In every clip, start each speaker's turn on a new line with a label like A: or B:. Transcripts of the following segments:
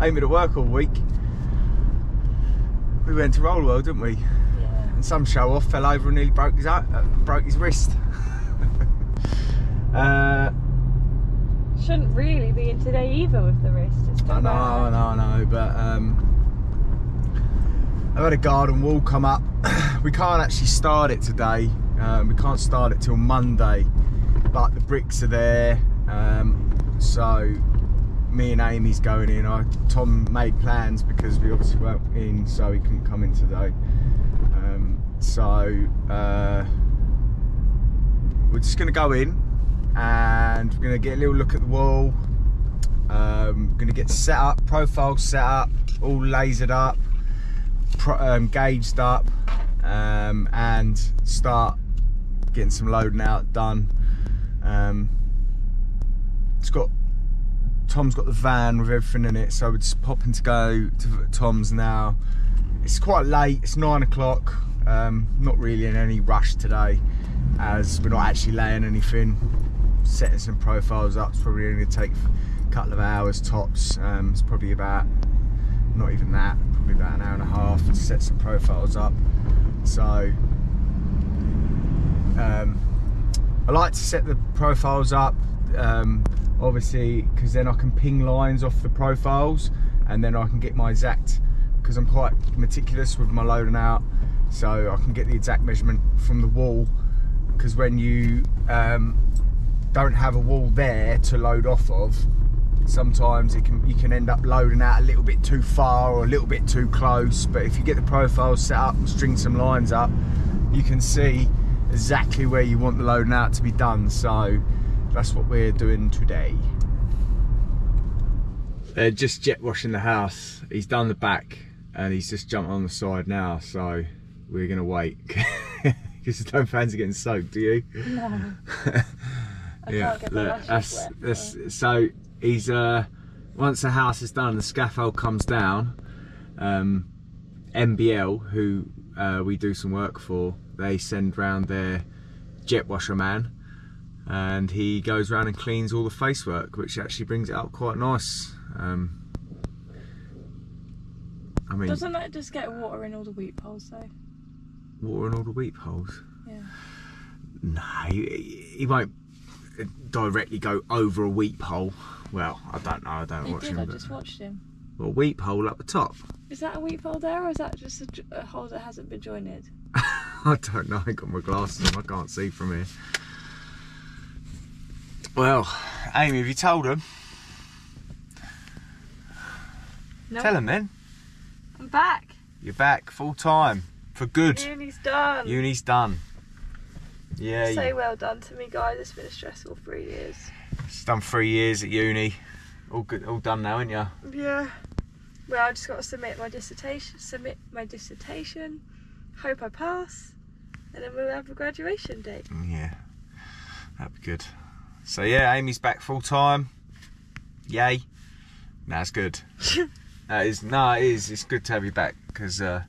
A: Amy at work all week. We went to Roll World, didn't we?
B: Yeah.
A: And some show off fell over and nearly broke his uh, broke his wrist. uh,
B: Shouldn't really be in today either with the wrist. It's
A: I know. I know, I know, but um, I've had a garden wall come up. we can't actually start it today. Um, we can't start it till Monday, but the bricks are there. Um, so me and Amy's going in. I, Tom made plans because we obviously weren't in, so he couldn't come in today. Um, so uh, we're just going to go in and we're going to get a little look at the wall. Um, going to get set up, profile set up, all lasered up, pro, um, gauged up, um, and start getting some loading out done. Um, it's got Tom's got the van with everything in it, so we're just popping to go to Tom's now. It's quite late. It's nine o'clock. Um, not really in any rush today, as we're not actually laying anything. Setting some profiles up. It's probably only take a couple of hours tops. Um, it's probably about not even that. Probably about an hour and a half to set some profiles up. So um, I like to set the profiles up. Um, obviously because then I can ping lines off the profiles and then I can get my exact because I'm quite meticulous with my loading out so I can get the exact measurement from the wall. Because when you um, don't have a wall there to load off of sometimes it can you can end up loading out a little bit too far or a little bit too close but if you get the profiles set up and string some lines up you can see exactly where you want the loading out to be done. So that's what we're doing today. They're just jet washing the house. He's done the back and he's just jumped on the side now, so we're gonna wait. Because I don't fancy getting soaked, do you?
B: No. I
A: yeah,
B: can't get
A: look, that's, that's
B: so-
A: so he's uh once the house is done, the scaffold comes down. Um, MBL, who uh, we do some work for, they send round their jet washer man, and he goes around and cleans all the face work, which actually brings it up quite nice. Um, I mean,
B: Doesn't that just get water in all the weep holes though?
A: water in all the weep holes.
B: Yeah.
A: No, he, he won't directly go over a weep hole. Well, I don't know. I don't
B: He
A: watch
B: did,
A: him.
B: I just watched him.
A: Well, weep hole up the top.
B: Is that a weep hole there or is that just a, a hole that hasn't been jointed?
A: I don't know. I got my glasses on. I can't see from here. Well, Amy, have you told him?
B: No.
A: Tell him then.
B: I'm back.
A: You're back full time for good.
B: Uni's done.
A: Uni's done. Yeah,
B: so
A: you-
B: well done to me, guys. It's been a stressful three years.
A: she's done three years at uni. All good, all done now, ain't you?
B: Yeah. Well, I just got to submit my dissertation. Submit my dissertation. Hope I pass, and then we'll have a graduation date.
A: Mm, yeah, that'd be good. So yeah, Amy's back full time. Yay! That's good. that is no, it is. It's good to have you back because uh,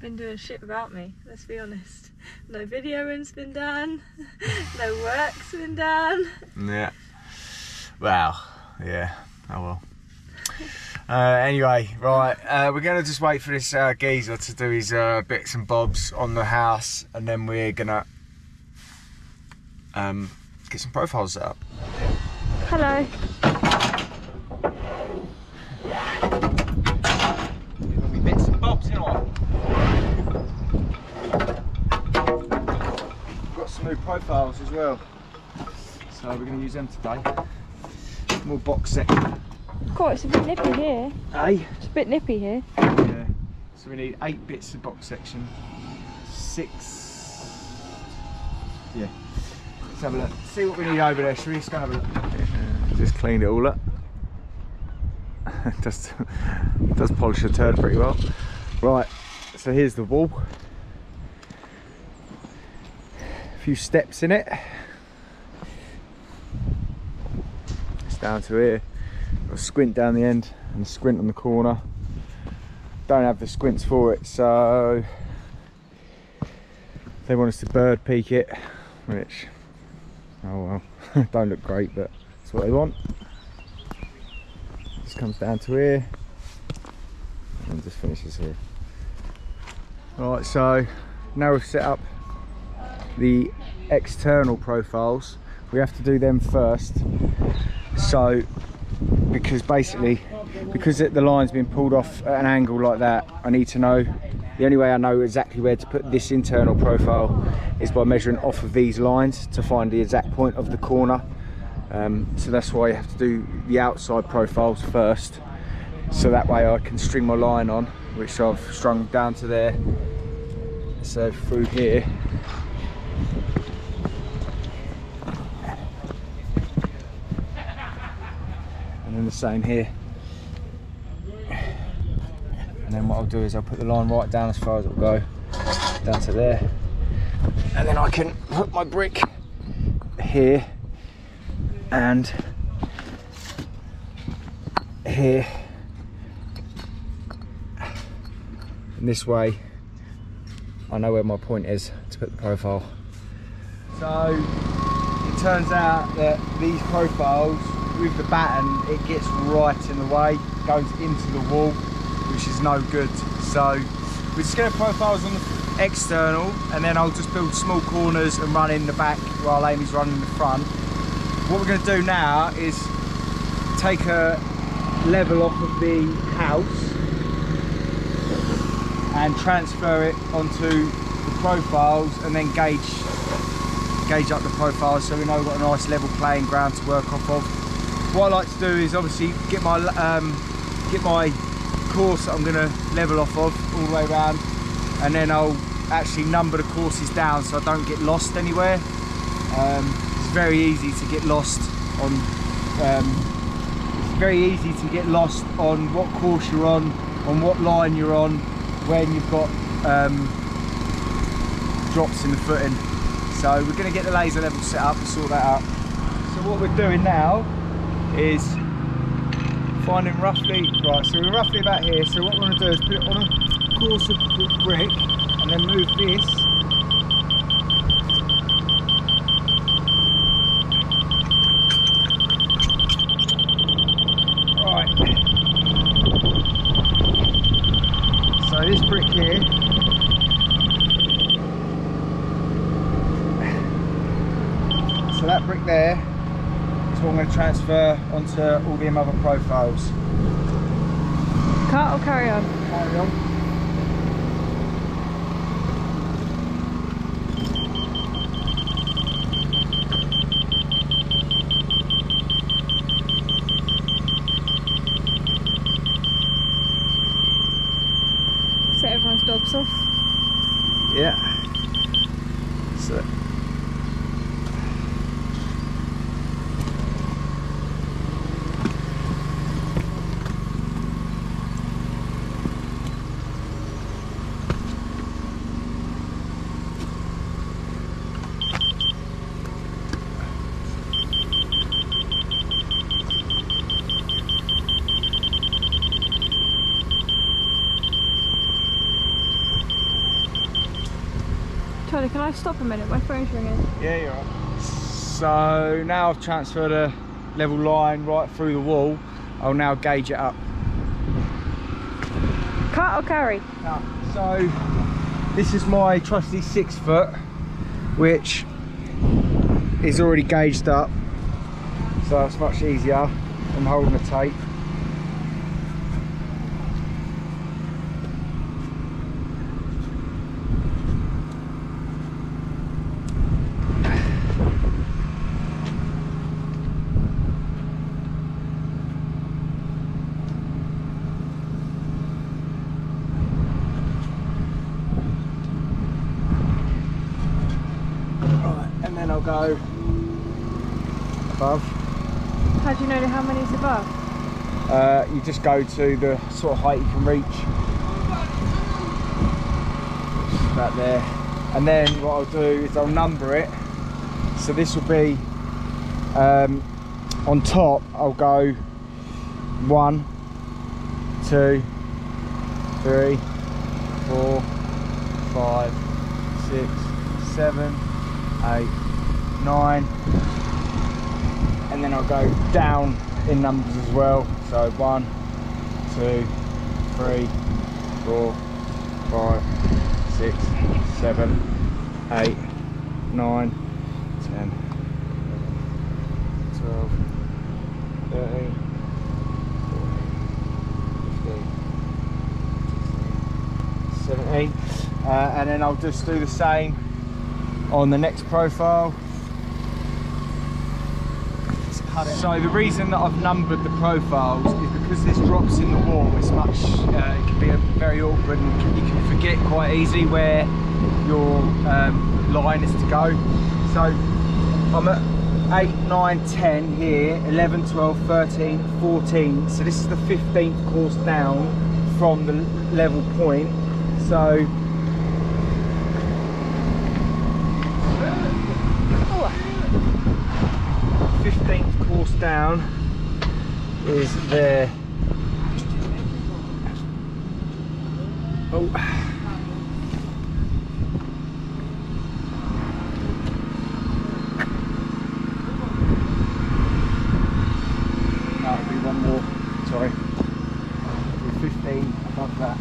B: Been doing shit without me. Let's be honest. No videoing's been done. no work's been done.
A: Yeah. Well, yeah. Oh well. Uh, anyway, right, uh, we're gonna just wait for this uh, geezer to do his uh, bits and bobs on the house, and then we're gonna um, get some profiles set up.
B: Hello.
A: Bits and bobs, you know. Got some new profiles as well, so we're gonna use them today. More box set.
B: God, it's a bit nippy here.
A: Hey.
B: It's a bit nippy here.
A: Yeah. So we need eight bits of box section. Six. Yeah. Let's have a look. See what we need over there. Just go have a look? Yeah, Just cleaned it all up. does does polish the turd pretty well. Right. So here's the wall. A few steps in it. It's down to here. Got squint down the end and squint on the corner don't have the squints for it so they want us to bird peak it which oh well don't look great but that's what they want just comes down to here and just finishes here. Right, so now we've set up the external profiles. We have to do them first. So, because basically, because the line's been pulled off at an angle like that, I need to know, the only way I know exactly where to put this internal profile is by measuring off of these lines to find the exact point of the corner. Um, so that's why you have to do the outside profiles first. So that way I can string my line on, which I've strung down to there. So through here, and then the same here and then what I'll do is I'll put the line right down as far as it'll go down to there and then I can put my brick here and here. And this way. I know where my point is to put the profile. So it turns out that these profiles with the batten it gets right in the way goes into the wall which is no good. So we're just going to profiles on the external and then I'll just build small corners and run in the back while Amy's running in the front. What we're going to do now is take a level off of the house and transfer it onto the profiles and then gauge gauge up the profiles so we know we've got a nice level playing ground to work off of. What I like to do is obviously get my um, get my course that I'm going to level off of all the way around and then I'll actually number the courses down so I don't get lost anywhere. Um, it's very easy to get lost on um, it's very easy to get lost on what course you're on on what line you're on when you've got um, drops in the footing. So we're going to get the laser level set up and sort that out. So what we're doing now is finding roughly right so we're roughly about here. So what we're going to do is put it on a course of brick and then move this right so this brick here so that brick there is what I'm going to transfer onto all the other profiles.
B: Cut or carry on?
A: Carry on.
B: Set everyone's dogs off.
A: Yeah. So.
B: Charlie, can I stop a minute? My phone's ringing.
A: Yeah, you're right. So now I've transferred a level line right through the wall. I'll now gauge it up.
B: Cut or carry?
A: Now, so this is my trusty six foot, which is already gauged up. So it's much easier I'm holding the tape. Right, and then I'll go above.
B: How do you know how many's above?
A: Uh, you just go to the sort of height you can reach. Just about there. And then what I'll do is I'll number it. So this will be um, on top. I'll go one, two, three, four, five, six, seven, eight, nine, and then I'll go down in numbers as well. So one, two, three, four, five, six, seven, eight, nine, ten, twelve, thirteen, fourteen, fifteen, seventeen. Uh, and then I'll just do the same on the next profile. So the reason that I've numbered the profiles is because this drops in the wall. It's much, uh, it can be a very awkward and you can forget quite easily where your um, line is to go. So I'm at 8, 9, 10 here, 11, 12, 13, 14. So this is the 15th course down from the level point. So 15th course down is there. Oh. Sorry. That'll be 15 above that.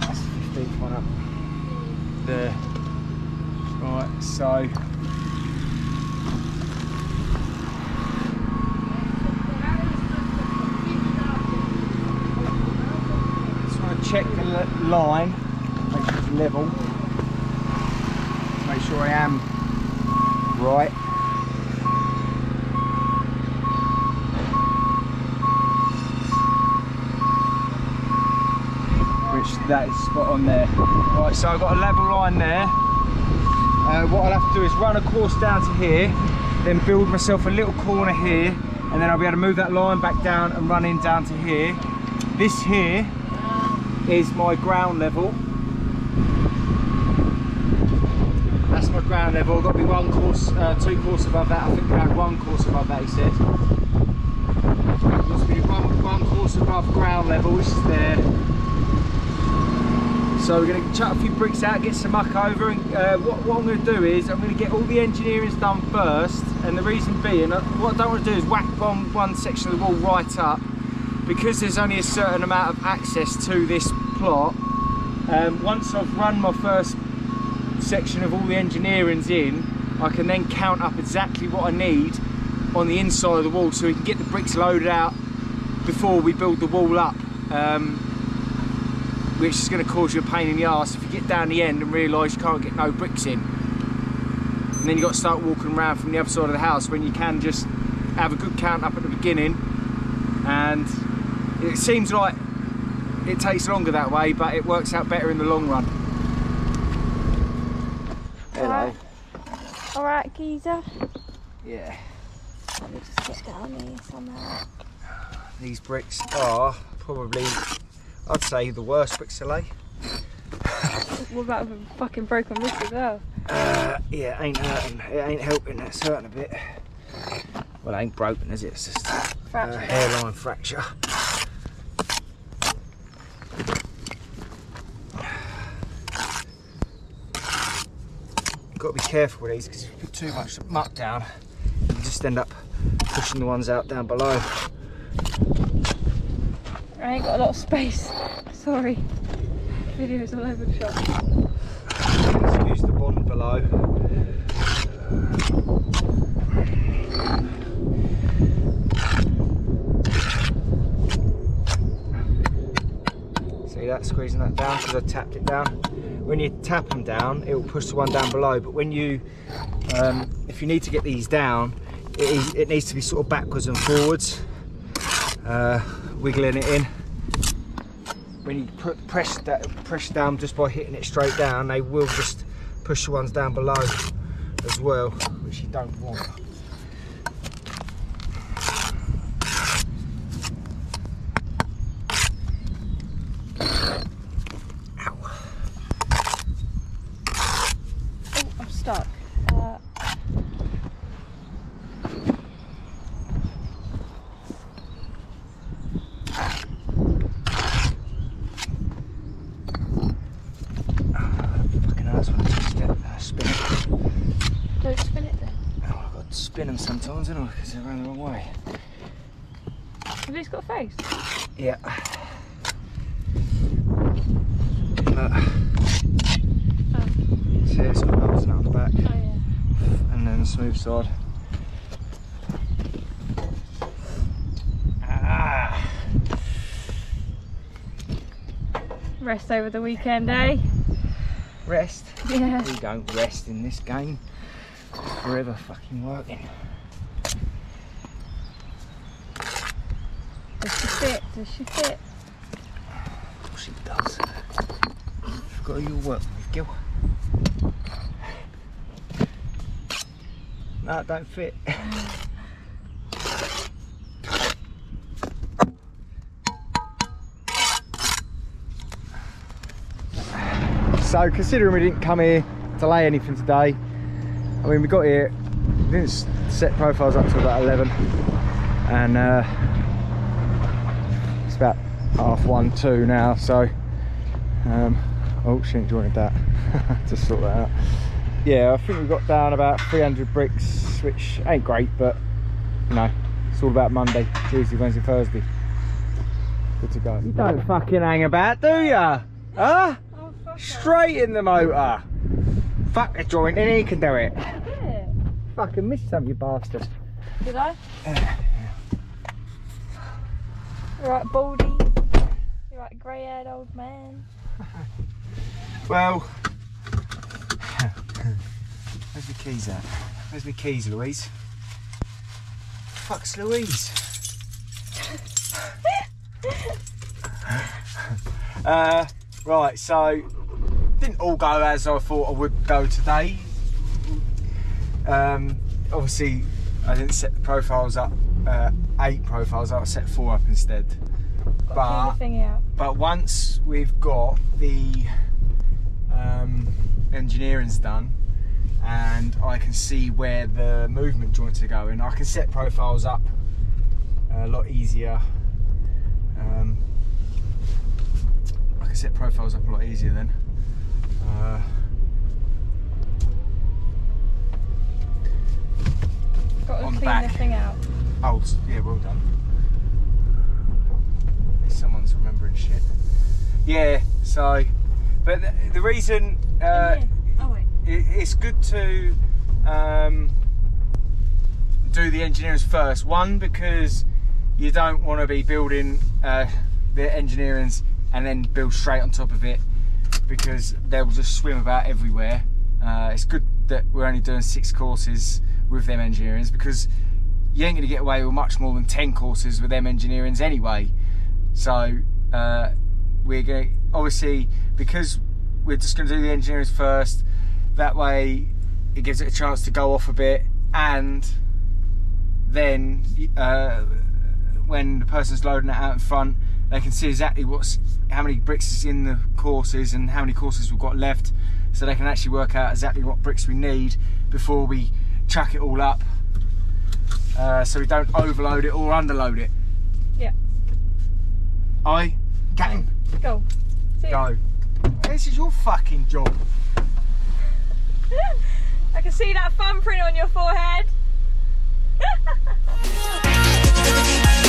A: That's the 15th one up there. Right, so Just want to check the le- line, make sure it's level. To make sure I am right. Which that is spot on there. Right, so I've got a level line there. Uh, what I'll have to do is run a course down to here, then build myself a little corner here, and then I'll be able to move that line back down and run in down to here. This here is my ground level. That's my ground level. I've got to be one course, uh, two course above that. I think about one course above that, he said. Must be one, one course above ground level, which is there. So we're going to chuck a few bricks out, get some muck over, and uh, what, what I'm going to do is I'm going to get all the engineering done first. And the reason being, uh, what I don't want to do is whack on one section of the wall right up because there's only a certain amount of access to this plot, um, once I've run my first section of all the engineering's in, I can then count up exactly what I need on the inside of the wall so we can get the bricks loaded out before we build the wall up. Um, which is going to cause you a pain in the ass if you get down the end and realise you can't get no bricks in. And then you've got to start walking around from the other side of the house when you can just have a good count up at the beginning and it seems like it takes longer that way, but it works out better in the long run.
B: Hello. Alright, geezer.
A: Yeah.
B: Let me just get down here somehow.
A: These bricks are probably, I'd say, the worst bricks to lay.
B: What about a fucking broken wrist as well?
A: Uh, yeah, it ain't hurting. It ain't helping. It's hurting a bit. Well, it ain't broken, is it? It's just a hairline fracture. Got to be careful with these because if you put too much muck down, you just end up pushing the ones out down below.
B: I ain't got a lot of space. Sorry. Video's all over the shop.
A: Excuse the bond below. See that, squeezing that down because I tapped it down. When you tap them down, it will push the one down below. But when you, um, if you need to get these down, it, is, it needs to be sort of backwards and forwards, uh, wiggling it in when you press that press down just by hitting it straight down, they will just push the ones down below as well, which you don't want. Ow.
B: Oh, I'm stuck. Uh,
A: Fucking hell, that's what I just get uh, spin it.
B: don't spin it then.
A: Oh, I've got to spin them sometimes, haven't I? Because they're going the wrong way.
B: Have these got a face?
A: Yeah. But,
B: Oh,
A: see, it's got bumps on the back
B: oh yeah.
A: and then the smooth side. Ah.
B: Rest over the weekend, eh?
A: Rest.
B: Yeah.
A: We don't rest in this game. Forever fucking working.
B: Does she fit? Does she fit?
A: Course it does. Forgot who you work with, Gil. No, don't fit. so, considering we didn't come here to lay anything today, I mean, we got here, we didn't set profiles up till about 11, and uh, half one, two now, so um, oh, she ain't joined that. to sort that out. Yeah, I think we got down about 300 bricks, which ain't great, but you know, it's all about Monday, Tuesday, Wednesday, Thursday. Good to go. You don't fucking hang about, do ya? Huh?
B: Oh, fuck
A: Straight in the motor. Fuck the joint, and he can do it.
B: it.
A: Fucking missed some, you bastard.
B: Did I? Right, baldy. You're right, grey haired old man.
A: Well, where's my keys at? Where's my keys, Louise? Fuck's Louise? uh, right, so didn't all go as I thought I would go today. Um, obviously, I didn't set the profiles up, uh, eight profiles. I set four up instead.
B: Got
A: But-
B: clean the thing out.
A: But once we've got the um, engineering's done and I can see where the movement joints are going, I can set profiles up a lot easier. Um, I can set profiles up a lot easier then. Uh,
B: Got to
A: on the
B: clean
A: back.
B: the thing out.
A: oh, yeah, well done. Someone's remembering shit. Yeah, so, but the, the reason uh,
B: oh
A: it, it's good to um, do the engineers first. One because you don't want to be building uh, the engineerings and then build straight on top of it because they'll just swim about everywhere. Uh, it's good that we're only doing six courses with them engineerings because you ain't going to get away with much more than 10 courses with them engineerings anyway. So uh, we're going to, obviously, because we're just going to do the engineers first, that way it gives it a chance to go off a bit and then uh, when the person's loading it out in front they can see exactly what's how many bricks is in the courses and how many courses we've got left so they can actually work out exactly what bricks we need before we chuck it all up uh, so we don't overload it or underload it. I game
B: Go. See.
A: Go. This is your fucking job.
B: I can see that thumbprint on your forehead.